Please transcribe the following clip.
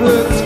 with